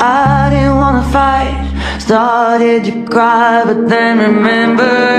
I didn't wanna fight. Started to cry but then remembered